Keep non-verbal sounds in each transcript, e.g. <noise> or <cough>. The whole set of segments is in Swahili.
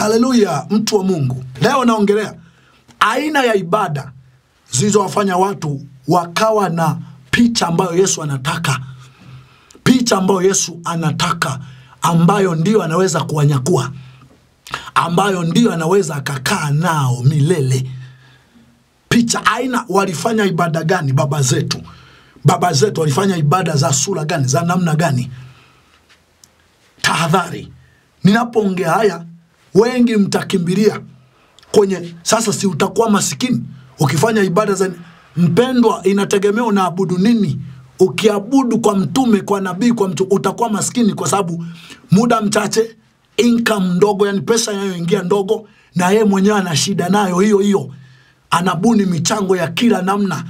haleluya mtu wa mungu. Leo naongelea aina ya ibada zilizowafanya watu wakawa na picha ambayo yesu anataka. Picha ambayo yesu anataka ambayo ndiyo anaweza kuwanyakua ambayo ndiyo anaweza akakaa nao milele. Picha aina walifanya ibada gani baba zetu? Baba zetu walifanya ibada za sura gani za namna gani? Tahadhari. Ninapoongea haya wengi mtakimbilia kwenye sasa si utakuwa masikini ukifanya ibada za mpendwa inategemea unaabudu nini. Ukiabudu kwa mtume kwa nabii kwa mtu utakuwa maskini kwa sababu muda mchache income ndogo yani pesa inayoingia ndogo na yeye mwenyewe ana shida nayo hiyo hiyo. Anabuni michango ya kila namna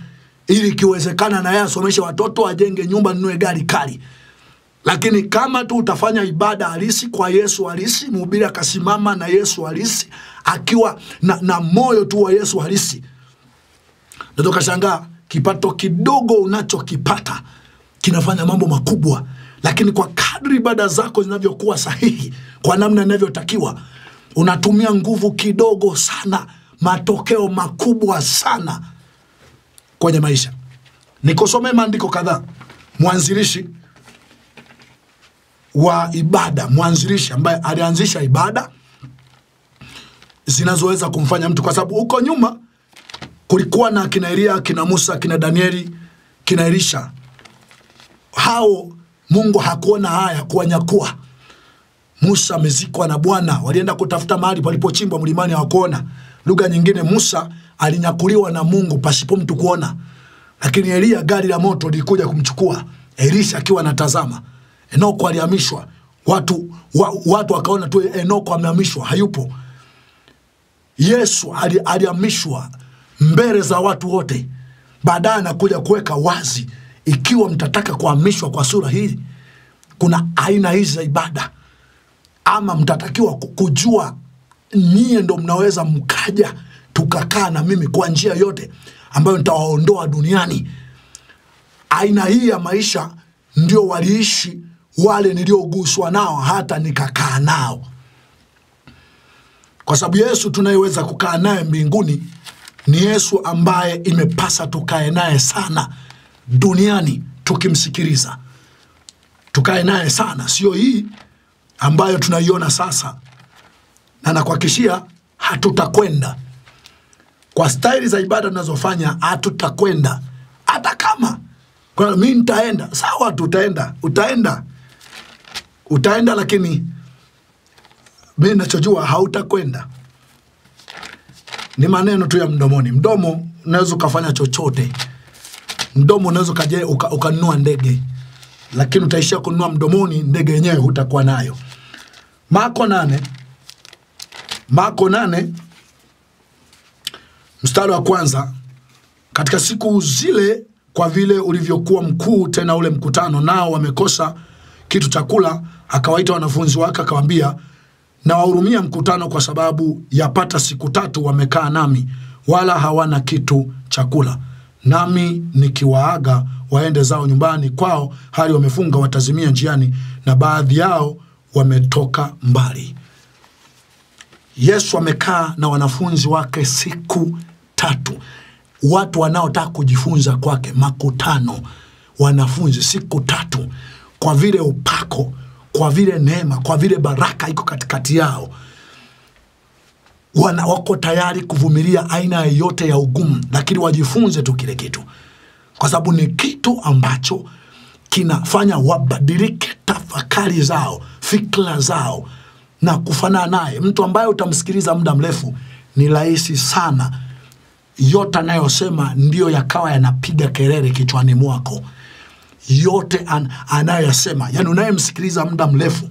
ili ikiwezekana na yeye asomeshe watoto ajenge nyumba nunue gari kali lakini kama tu utafanya ibada halisi kwa yesu halisi mhubiri akasimama na yesu halisi akiwa na, na moyo tu wa yesu halisi natoka shangaa kipato kidogo unachokipata kinafanya mambo makubwa. Lakini kwa kadri ibada zako zinavyokuwa sahihi kwa namna inavyotakiwa unatumia nguvu kidogo sana matokeo makubwa sana kwenye maisha. Nikusomee maandiko kadhaa. Mwanzilishi wa ibada mwanzilishi ambaye alianzisha ibada zinazoweza kumfanya mtu kwa sababu huko nyuma kulikuwa na kina Elia, kina Musa, kina Danieli, kina Elisha. Hao Mungu hakuona haya kuwanyakua. Musa amezikwa na Bwana, walienda kutafuta mahali palipochimbwa mlimani, hawakuona. Lugha nyingine, Musa alinyakuliwa na Mungu pasipo mtu kuona, lakini Elia gari la moto lilikuja kumchukua Elisha akiwa anatazama. Enoko alihamishwa, watu wa, watu wakaona tu Enoko amehamishwa, hayupo. Yesu ali- alihamishwa mbele za watu wote, baadaye anakuja kuweka wazi, ikiwa mtataka kuhamishwa kwa sura hii, kuna aina hizi za ibada, ama mtatakiwa kujua nyie ndo mnaweza mkaja tukakaa na mimi kwa njia yote ambayo nitawaondoa duniani. Aina hii ya maisha ndio waliishi wale nilioguswa nao hata nikakaa nao. Kwa sababu Yesu tunayeweza kukaa naye mbinguni ni Yesu ambaye imepasa tukae naye sana duniani tukimsikiliza, tukae naye sana, sio hii ambayo tunaiona sasa, na nakuhakikishia hatutakwenda. Kwa staili za ibada tunazofanya, hatutakwenda. Hata kama mi nitaenda, sawa, tutaenda, utaenda, utaenda, lakini mi nachojua hautakwenda. Ni maneno tu ya mdomoni. Mdomo unaweza ukafanya chochote, mdomo unaweza ukaje- uka- ukanunua ndege, lakini utaishia kununua mdomoni, ndege yenyewe hutakuwa nayo. Marko nane. Marko nane mstari wa kwanza. Katika siku zile kwa vile ulivyokuwa mkuu tena ule mkutano nao wamekosa kitu cha kula akawaita wanafunzi wake akawaambia nawahurumia mkutano kwa sababu yapata siku tatu wamekaa nami wala hawana kitu cha kula. Nami nikiwaaga waende zao nyumbani kwao hali wamefunga watazimia njiani na baadhi yao wametoka mbali. Yesu amekaa na wanafunzi wake siku tatu, watu wanaotaka kujifunza kwake, makutano, wanafunzi siku tatu, kwa vile upako, kwa vile neema, kwa vile baraka iko katikati yao, wana wako tayari kuvumilia aina yoyote ya ugumu, lakini wajifunze tu kile kitu, kwa sababu ni kitu ambacho kinafanya wabadilike tafakari zao, fikra zao na kufanana naye. Mtu ambaye utamsikiliza muda mrefu, ni rahisi sana. Yote anayosema ndiyo yakawa yanapiga kelele kichwani mwako, yote an, anayoyasema, yani unayemsikiliza muda mrefu.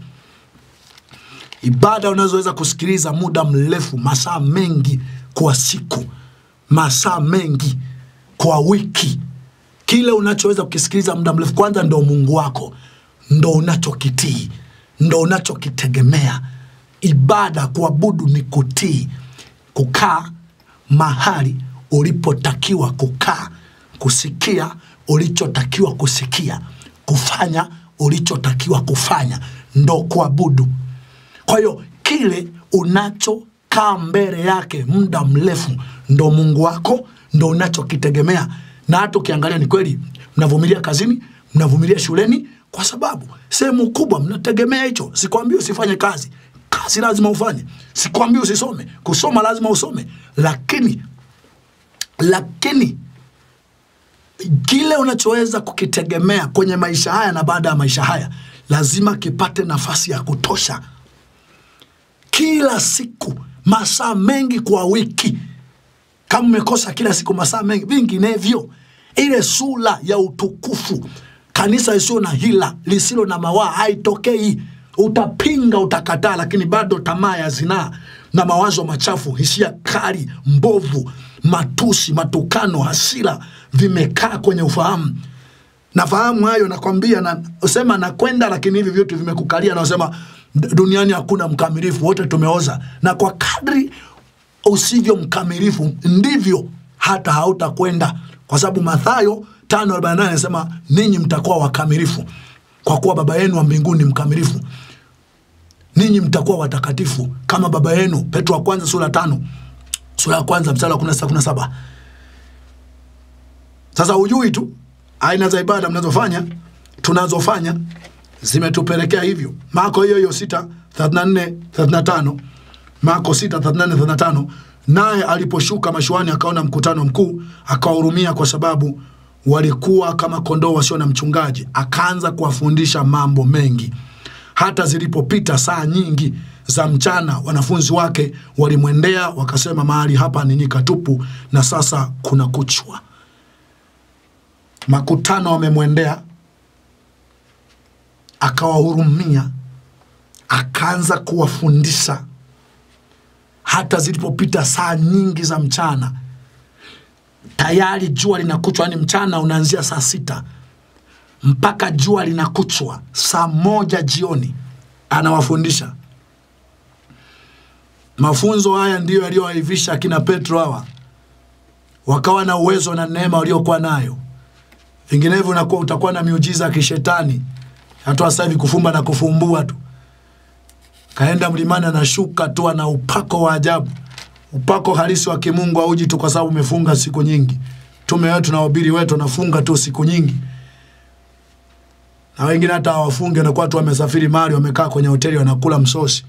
Ibada unazoweza kusikiliza muda mrefu, masaa mengi kwa siku, masaa mengi kwa wiki, kile unachoweza kukisikiliza muda mrefu, kwanza ndo Mungu wako, ndo unachokitii, ndo unachokitegemea. Ibada, kuabudu ni kutii, kukaa mahali ulipotakiwa kukaa, kusikia ulichotakiwa kusikia, kufanya ulichotakiwa kufanya, ndo kuabudu. Kwa hiyo kile unachokaa mbele yake muda mrefu ndo mungu wako ndo unachokitegemea. Na hata ukiangalia ni kweli mnavumilia kazini mnavumilia shuleni kwa sababu sehemu kubwa mnategemea hicho. Sikwambii usifanye kazi. Kazi lazima ufanye. Sikwambii usisome. Kusoma lazima usome. Lakini lakini kile unachoweza kukitegemea kwenye maisha haya na baada ya maisha haya lazima kipate nafasi ya kutosha. Kila siku masaa mengi kwa wiki. Kama umekosa kila siku masaa mengi vinginevyo. Ile sura ya utukufu kanisa lisio na hila lisilo na mawaa haitokei. Utapinga utakataa lakini bado tamaa ya zinaa na mawazo machafu hisia kali mbovu matusi matukano hasira vimekaa kwenye ufahamu. Nafahamu hayo nakwambia na sema nakwenda lakini hivi vyote vimekukalia nasema duniani hakuna mkamilifu wote tumeoza. Na kwa kadri usivyo mkamilifu ndivyo hata hautakwenda. Kwa sababu mathayo 5:48 anasema ninyi mtakuwa wakamilifu kwa kuwa baba yenu wa mbinguni ni mkamilifu. Ninyi mtakuwa watakatifu kama baba yenu. Petro wa kwanza sura tano. Sura ya kwanza mstari wa 16 17 sasa hujui tu aina za ibada mnazofanya tunazofanya zimetupelekea hivyo. Mako hiyo hiyo 6 34 35 mako 6 34 35 naye aliposhuka mashuani akaona mkutano mkuu akawahurumia kwa sababu walikuwa kama kondoo wasio na mchungaji. Akaanza kuwafundisha mambo mengi. Hata zilipopita saa nyingi za mchana wanafunzi wake walimwendea wakasema mahali hapa ni nyika tupu na sasa kuna kuchwa makutano wamemwendea akawahurumia akaanza kuwafundisha. Hata zilipopita saa nyingi za mchana tayari jua linakuchwa yani mchana unaanzia saa sita mpaka jua linakuchwa saa moja jioni anawafundisha. Mafunzo haya ndiyo yaliyowaivisha akina petro hawa. Wakawa na uwezo na neema waliokuwa nayo vinginevyo unakuwa utakuwa na miujiza ya kishetani. Hata sasa hivi kufumba na kufumbua tu. Kaenda mlimani anashuka tu ana upako wa ajabu. Upako halisi wa kimungu auji tu kwa sababu umefunga siku nyingi. Tume wetu na wahubiri wetu nafunga tu siku nyingi. Na wengine hata hawafungi wanakuwa tu wamesafiri mali wamekaa kwenye hoteli wanakula msosi.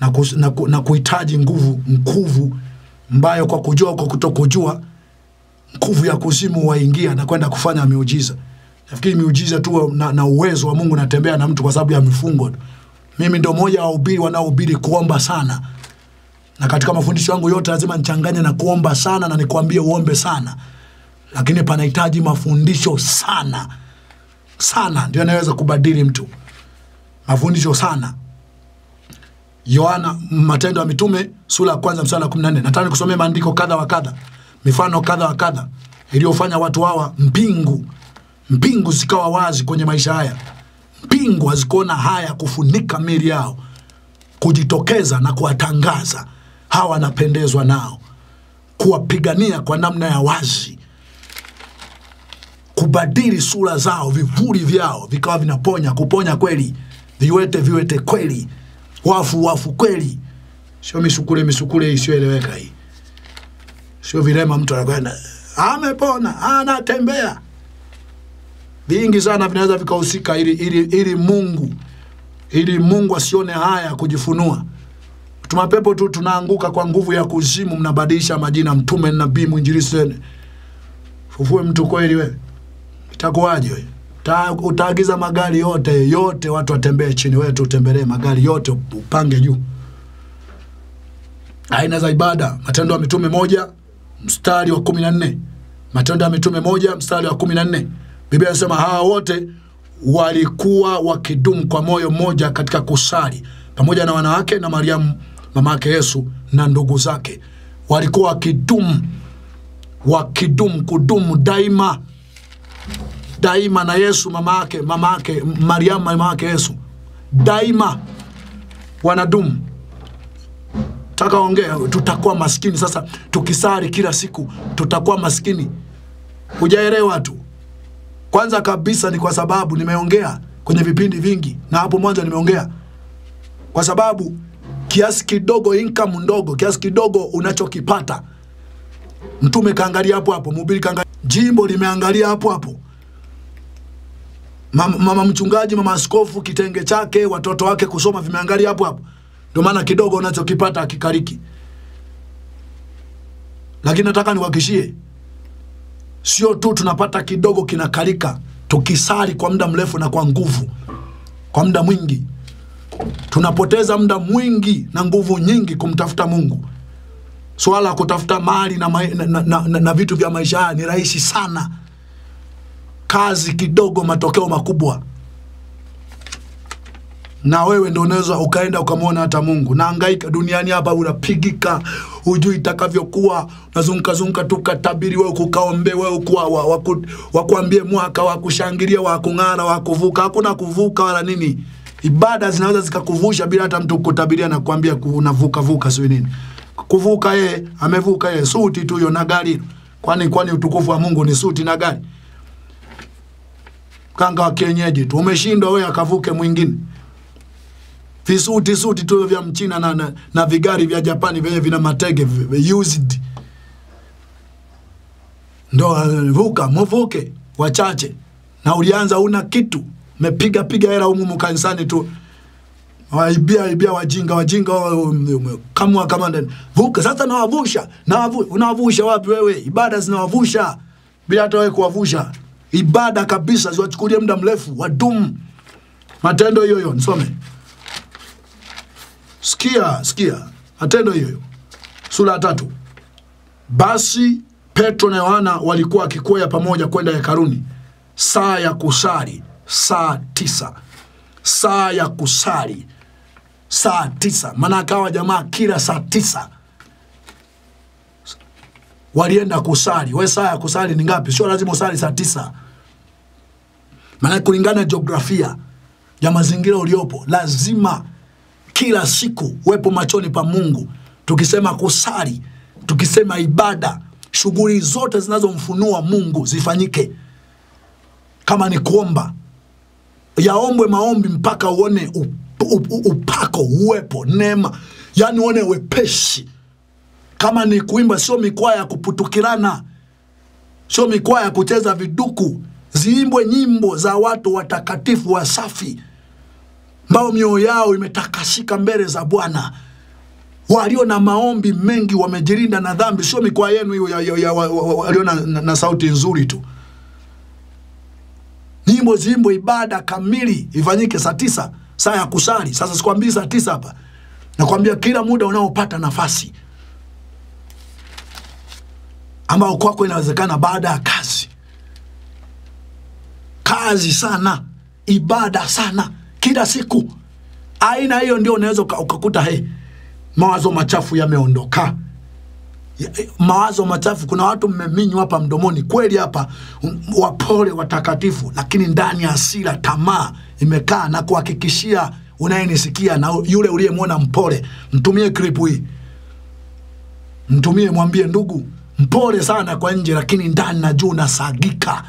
Na, ku, na, ku, na kuhitaji nguvu nguvu mbayo kwa kujua kwa kutokujua nguvu ya kuzimu waingia na kwenda kufanya miujiza. Nafikiri miujiza tu na, na uwezo wa mungu natembea na mtu kwa sababu ya mifungo. Tu mimi ndo mmoja wa wahubiri wanaohubiri kuomba sana. Na katika mafundisho yangu yote lazima nichanganye na kuomba sana na nikwambie uombe sana. Lakini panahitaji mafundisho sana. Sana. Ndio anaweza kubadili mtu. Mafundisho sana. Yohana matendo ya mitume sura ya kwanza mstari na nne. Nataka nikusomee maandiko kadha wa kadha mifano kadha wa kadha iliyofanya watu hawa mpingu. Mpingu zikawa wazi kwenye maisha haya. Mpingu hazikuona haya kufunika mili yao kujitokeza na kuwatangaza hawa wanapendezwa nao kuwapigania kwa namna ya wazi kubadili sura zao vivuli vyao vikawa vinaponya kuponya kweli viwete viwete kweli wafu wafu kweli. Sio misukule misukule isiyoeleweka hii sio vilema mtu anakwenda amepona anatembea. Vingi sana vinaweza vikahusika ili, ili, ili mungu ili mungu asione haya kujifunua. Tumapepo tu tunaanguka kwa nguvu ya kuzimu mnabadilisha majina mtume nabii mwinjilisi fufue mtu kweli wewe, itakuwaje we Ta, utaagiza magari yote yote watu watembee chini wetu utembelee magari yote upange juu. Aina za ibada matendo ya mitume moja mstari wa kumi na nne. Matendo ya mitume moja mstari wa kumi na nne. Biblia inasema hawa wote walikuwa wakidumu kwa moyo mmoja katika kusali pamoja na wanawake na mariamu mama yake yesu na ndugu zake. Walikuwa wakidumu wakidumu kudumu daima. Daima na yesu mama yake mama yake mariamu mama yake yesu. Daima wanadumu taka ongea tutakuwa maskini. Sasa tukisari kila siku tutakuwa maskini. Hujaelewa tu. Kwanza kabisa ni kwa sababu nimeongea kwenye vipindi vingi na hapo mwanzo nimeongea. Kwa sababu kiasi kidogo, income ndogo, kiasi kidogo unachokipata. Mtume kaangalia hapo hapo, mhubiri kaangalia, jimbo limeangalia hapo hapo, mama mchungaji, mama askofu, kitenge chake, watoto wake kusoma vimeangalia hapo hapo. Ndio maana kidogo unachokipata akikariki. Lakini nataka niwahakishie, sio tu tunapata kidogo kinakarika, tukisali kwa muda mrefu na kwa nguvu, kwa muda mwingi tunapoteza muda mwingi na nguvu nyingi kumtafuta Mungu. Swala la kutafuta mali na, ma na, na, na, na vitu vya maisha haya ni rahisi sana, kazi kidogo, matokeo makubwa. Na wewe ndo unaweza ukaenda ukamwona hata Mungu. Naangaika duniani hapa, unapigika, hujui itakavyokuwa, unazunguka zunguka tu, katabiri wewe, kukaombe wewe, wakuambie waku, mwaka wa kushangilia, wa kung'ara, wa kuvuka. Hakuna kuvuka wala nini ibada zinaweza zikakuvusha bila hata mtu kutabiria na kuambia unavuka vuka sio nini. Kuvuka yeye amevuka yeye, suti tu hiyo na gari. Kwani kwani utukufu wa Mungu ni suti na gari? Kanga wa kienyeji tu umeshindwa wewe, akavuke mwingine. Visuti suti tu vya mchina na, na, na vigari vya Japani vyenye vina matege used. Ndo uh, vuka mvuke wachache, na ulianza una kitu mepiga piga hela humu kanisani tu waibia ibia wajinga wajinga kamwa kama ndani vuka sasa, nawavusha nawavu, unawavusha wapi wewe? Ibada zinawavusha bila hata wewe kuwavusha. Ibada kabisa ziwachukulie muda mrefu, wadumu. Matendo hiyo hiyo, nisome, sikia sikia, Matendo hiyo sura ya tatu. Basi Petro na Yohana walikuwa wakikwea pamoja kwenda hekaluni saa ya kusali saa tisa. Saa ya kusali saa tisa. Maana akawa jamaa kila saa tisa. Walienda kusali. We, saa ya kusali ni ngapi? Sio lazima usali saa tisa, maana kulingana na jiografia ya mazingira uliopo, lazima kila siku wepo machoni pa Mungu. Tukisema kusali, tukisema ibada, shughuli zote zinazomfunua Mungu zifanyike. Kama ni kuomba yaombwe maombi mpaka uone up, up, up, upako uwepo neema, yani uone wepeshi. Kama ni kuimba, sio mikwaya ya kuputukirana, sio mikwaya ya kucheza viduku. Ziimbwe nyimbo za watu watakatifu wasafi, ambao mioyo yao imetakasika mbele za Bwana, walio na maombi mengi, wamejirinda na dhambi. Sio mikoa yenu hiyo ya, ya, ya, walio na, na, na sauti nzuri tu. Nyimbo ziimbwe, ibada kamili ifanyike saa tisa, saa ya kusali. Sasa sikwambii saa tisa hapa, nakwambia kila muda unaopata nafasi ambao kwako inawezekana baada ya kazi, kazi sana, ibada sana, kila siku. Aina hiyo ndio unaweza ukakuta he, mawazo machafu yameondoka mawazo machafu. Kuna watu mmeminywa hapa mdomoni kweli hapa, wapole watakatifu, lakini ndani ya hasira, tamaa imekaa. Na kuhakikishia unayenisikia na yule uliyemwona mpole, mtumie klipu hii, mtumie, mwambie ndugu, mpole sana kwa nje, lakini ndani na juu unasagika,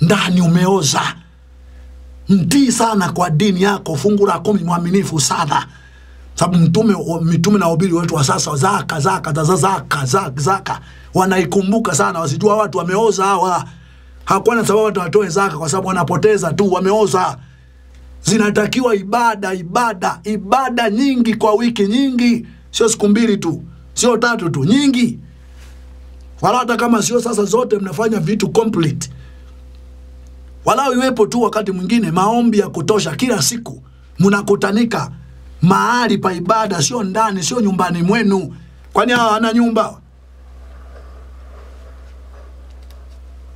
ndani umeoza. Mtii sana kwa dini yako, fungu la kumi, mwaminifu sana sababu mtume mitume na wahubiri wetu wa sasa zaka zaka zaka zaka zaka, zaka wanaikumbuka sana, wasijua watu wameoza hawa. Hakuwa na sababu watu watoe zaka, kwa sababu wanapoteza tu, wameoza. Zinatakiwa ibada, ibada, ibada nyingi kwa wiki, nyingi, sio siku mbili tu, sio tatu tu, nyingi. Wala hata kama sio sasa zote mnafanya vitu complete, walau iwepo tu wakati mwingine maombi ya kutosha kila siku, mnakutanika mahali pa ibada, sio ndani, sio nyumbani mwenu. Kwani hawa wana nyumba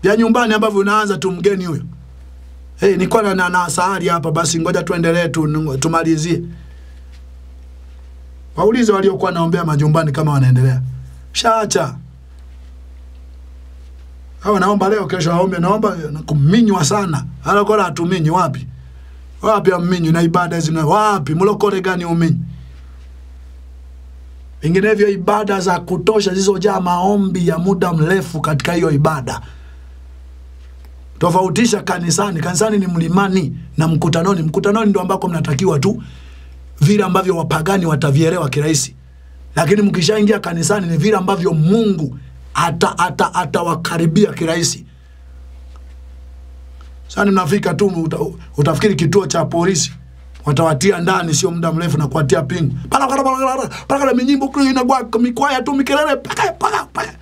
vya nyumbani ambavyo unaanza tu mgeni huyo, hey, niko na na sahari hapa, basi ngoja tuendelee tu, tumalizie. Waulize waliokuwa naombea majumbani kama wanaendelea. Shaacha hawa naomba leo, kesho aombe, naomba kuminywa sana, alakola atuminyi wapi wapi amminyi na ibada hizi wapi? Mlokole gani uminyi? Vinginevyo ibada za kutosha zilizojaa maombi ya muda mrefu katika hiyo ibada. Tofautisha kanisani. Kanisani ni mlimani na mkutanoni. Mkutanoni ndio ambako mnatakiwa tu vile ambavyo wapagani watavielewa kirahisi, lakini mkishaingia kanisani ni vile ambavyo Mungu atawakaribia ata, ata kirahisi. Sasa mnafika tu uta, utafikiri kituo cha polisi watawatia ndani, sio muda mrefu na kuwatia pingu paka minyimbo inagwa mikwaya tu mikelele paka paka paka,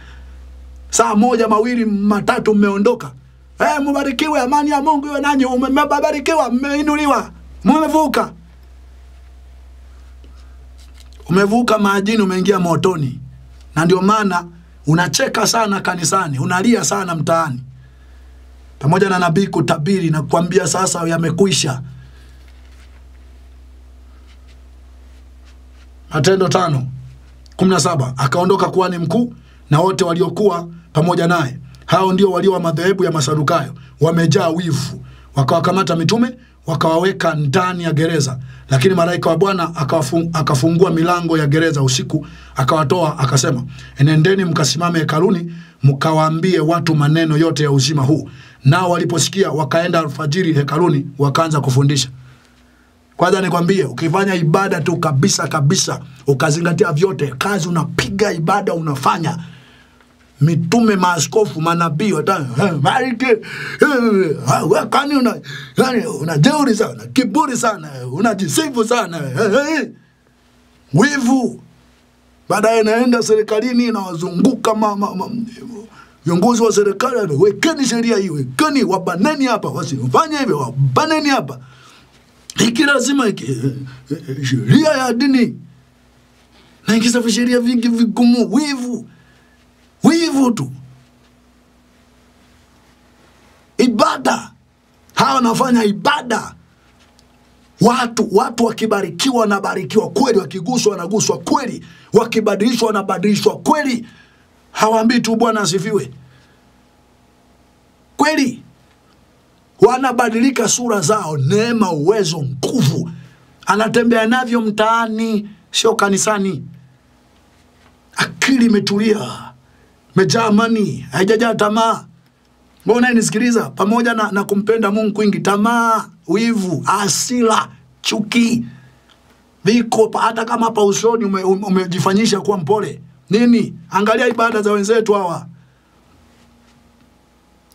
saa moja mawili matatu mmeondoka. Eh, mubarikiwe, amani ya Mungu iwe nanyi. Mmebarikiwa, mmeinuliwa, mmevuka, umevuka majini, umeingia motoni. Na ndio maana unacheka sana kanisani, unalia sana mtaani, pamoja na nabii kutabiri na kuambia sasa yamekwisha. Matendo tano kumi na saba. Akaondoka kuhani mkuu na wote waliokuwa pamoja naye, hao ndio walio wa madhehebu ya Masadukayo, wamejaa wivu, wakawakamata mitume wakawaweka ndani ya gereza. Lakini malaika wa Bwana akafungua milango ya gereza usiku, akawatoa akasema, enendeni mkasimame hekaluni, mkawaambie watu maneno yote ya uzima huu. Nao waliposikia wakaenda alfajiri hekaluni, wakaanza kufundisha. Kwanza nikwambie, ukifanya ibada tu kabisa kabisa, ukazingatia vyote, kazi unapiga, ibada unafanya, mitume, maaskofu, manabii kani una, yani, una jeuri sana, kiburi sana, unajisifu sana, wivu. Baadaye naenda serikalini, nawazunguka viongozi wa serikali, wekeni sheria hii, wekeni, wabaneni hapa, wasifanye hivyo, wabaneni hapa. Hiki lazima hiki sheria ya dini. Naingiza visheria vingi vigumu, wivu wivu tu. Ibada. Hawa wanafanya ibada, watu watu wakibarikiwa wanabarikiwa kweli, wakiguswa wanaguswa kweli, wakibadilishwa wanabadilishwa kweli. Hawaambii tu Bwana asifiwe. Kweli. Wanabadilika sura zao, neema, uwezo, nguvu. Anatembea navyo mtaani, sio kanisani. Akili imetulia, imejaa amani, haijajaa tamaa. Mbona nisikiliza, pamoja na, na kumpenda Mungu kwingi, tamaa, wivu, hasira, chuki viko hata kama hapa usoni ume, kuwa mpole nini. Angalia ibada za wenzetu hawa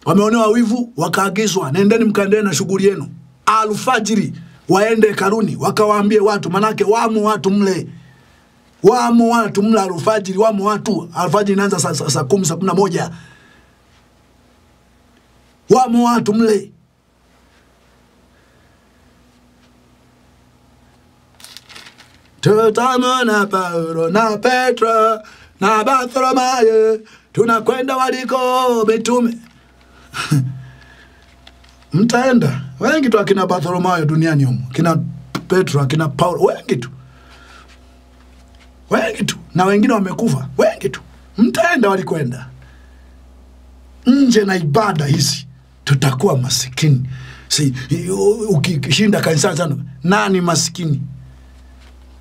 wameonewa wivu, wakaagizwa nendeni mkaendelee na shughuli yenu. Alfajiri waende karuni wakawaambie watu, manake wamo watu mle, wamo watu mla alfajiri, wamo watu. Alfajiri inaanza saa sa, sa kumi saa kumi na moja. Wamo watu mle. Tutamwona Paulo na Petro na Bartholomayo, tunakwenda waliko mitume. <laughs> Mtaenda. Wengi tu, akina Bartholomayo duniani humo, kina Petro, akina Paulo, wengi tu, wengi tu, na wengine wamekufa, wengi tu. Mtaenda walikwenda. Nje na ibada hizi tutakuwa masikini. Si ukishinda kanisani sana, nani masikini?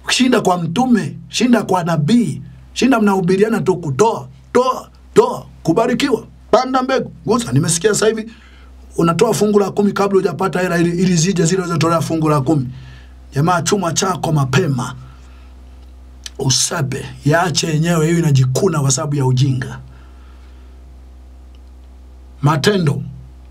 Ukishinda kwa mtume, shinda kwa nabii, shinda mnahubiriana tu kutoa toa toa, kubarikiwa panda mbegu gusa. Nimesikia sasa hivi unatoa fungu la kumi kabla hujapata hela, ili, ili zije zile zilizotolea fungu la kumi. Jamaa, chuma chako mapema, usabe, yaache yenyewe, hiyo inajikuna kwa sababu ya ujinga. Matendo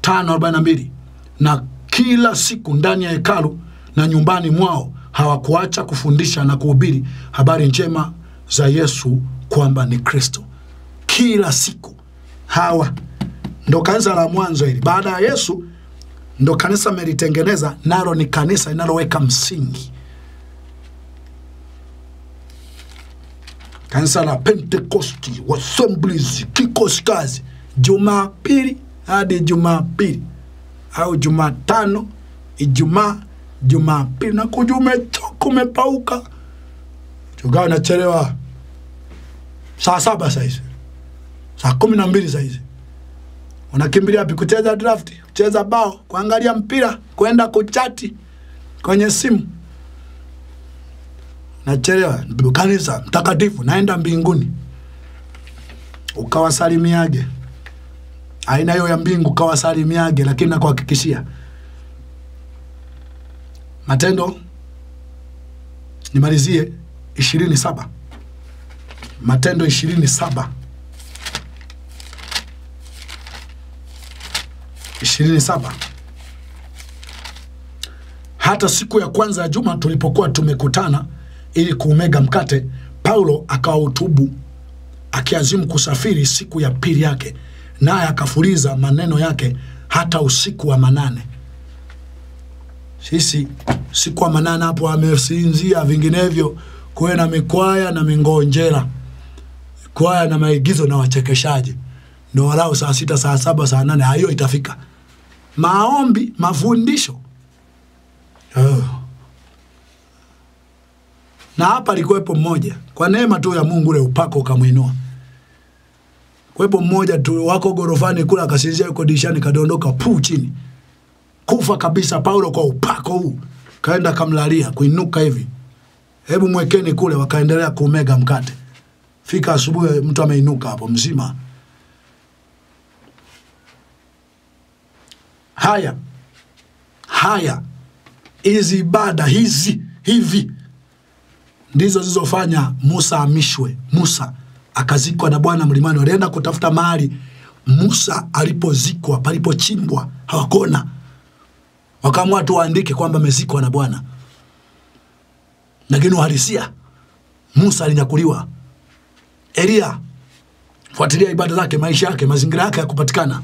tano arobaini na mbili na kila siku ndani ya hekalu na nyumbani mwao hawakuacha kufundisha na kuhubiri habari njema za Yesu kwamba ni Kristo. Kila siku hawa ndo kanisa la mwanzo hili. Baada ya Yesu ndo kanisa melitengeneza, nalo ni kanisa linaloweka msingi, kanisa la Pentekosti, Assemblies, kikoskazi. Jumapili hadi Jumapili. Au Jumatano, Ijumaa, Jumapili, na kuja umechoka, umepauka, tukawa nachelewa saa saba saizi saa kumi na mbili saizi unakimbilia wapi? Kucheza drafti, kucheza bao, kuangalia mpira, kwenda kuchati kwenye simu. Nachelewa. Kanisa mtakatifu, naenda mbinguni, ukawasalimiage. Aina hiyo ya mbingu kawasalimiage, lakini nakuhakikishia. Matendo nimalizie ishirini saba. Matendo ishirini saba. Ishirini saba. Hata siku ya kwanza ya juma tulipokuwa tumekutana ili kuumega mkate, Paulo akawahutubu akiazimu kusafiri siku ya pili yake, naye akafuliza maneno yake hata usiku wa manane. Sisi siku wa manane hapo amesinzia, vinginevyo kuwe na mikwaya na mingonjera, kwaya na maigizo na wachekeshaji, ndo walau saa sita, saa saba, saa nane, hiyo itafika. Maombi, mafundisho oh. Na hapa alikuwepo mmoja, kwa neema tu ya Mungu ule upako ukamwinua. Kuwepo mmoja tu, wako gorofani kula, akasinzia, yuko dirishani, kadondoka pu chini, kufa kabisa. Paulo kwa upako huu kaenda kamlalia, kuinuka hivi, hebu mwekeni kule. Wakaendelea kumega mkate, fika asubuhi, mtu ameinuka hapo mzima. Haya haya, hizi ibada hizi hivi ndizo zilizofanya Musa amishwe. Musa akazikwa na Bwana mlimani. Walienda kutafuta mahali Musa alipozikwa, palipochimbwa hawakona, wakaamua tu waandike kwamba amezikwa na Bwana, lakini uhalisia Musa alinyakuliwa. Elia, fuatilia ibada zake, maisha yake, mazingira yake ya kupatikana,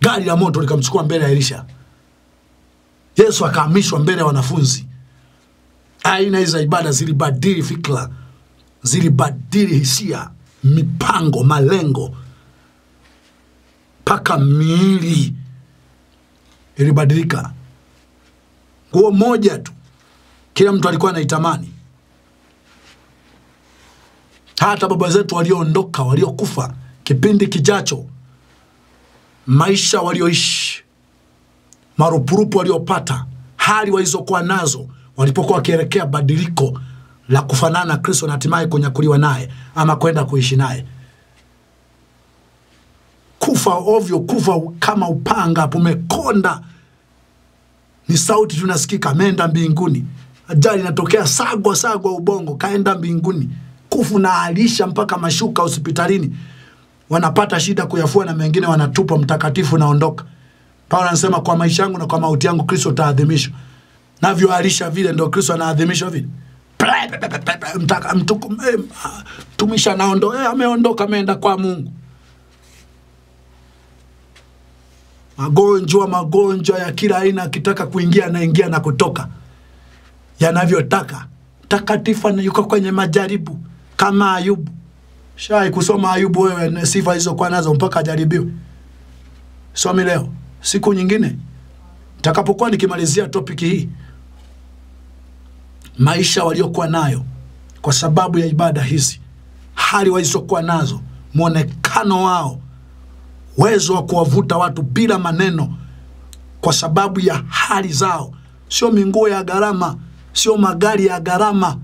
gari la moto likamchukua mbele ya Elisha. Yesu akahamishwa mbele ya wanafunzi. Aina hizi za ibada zilibadili fikra, zilibadili hisia, mipango, malengo, mpaka miili ilibadilika. Nguo moja tu kila mtu alikuwa anaitamani. Hata baba zetu walioondoka, waliokufa, kipindi kijacho, maisha walioishi, marupurupu waliopata, hali walizokuwa nazo walipokuwa wakielekea badiliko la kufanana na Kristo na hatimaye kunyakuliwa naye ama kwenda kuishi naye. Kufa ovyo, kufa kama upanga, pumekonda, ni sauti tunasikika, ameenda mbinguni. Ajali inatokea, sagwa sagwa ubongo, kaenda mbinguni. Kufu na alisha mpaka mashuka hospitalini, wanapata shida kuyafua na mengine wanatupa, mtakatifu naondoka. Paulo anasema kwa maisha yangu na kwa mauti yangu Kristo utaadhimishwa navyoalisha vile ndo Kristo anaadhimishwa vile. Mtumishi anaondo eh, ameondoka ameenda kwa Mungu. Magonjwa magonjwa ya kila aina, akitaka kuingia anaingia na kutoka yanavyotaka. Mtakatifu yuko kwenye majaribu kama Ayubu. Shai kusoma Ayubu wewe, sifa alizokuwa nazo mpaka ajaribiwe. Somi leo, siku nyingine takapokuwa nikimalizia topiki hii maisha waliokuwa nayo kwa sababu ya ibada hizi, hali walizokuwa nazo, mwonekano wao, uwezo wa kuwavuta watu bila maneno, kwa sababu ya hali zao, sio minguo ya gharama, sio magari ya gharama,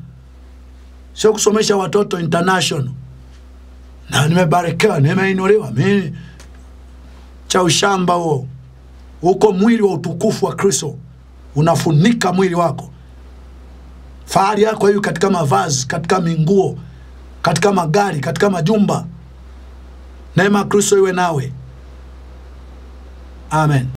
sio kusomesha watoto international. Na nimebarikiwa, nimeinuliwa mimi, cha ushamba huo. Uko mwili wa utukufu wa Kristo unafunika mwili wako fahari yako hiyo katika mavazi, katika minguo, katika magari, katika majumba. Neema Kristo iwe nawe, amen.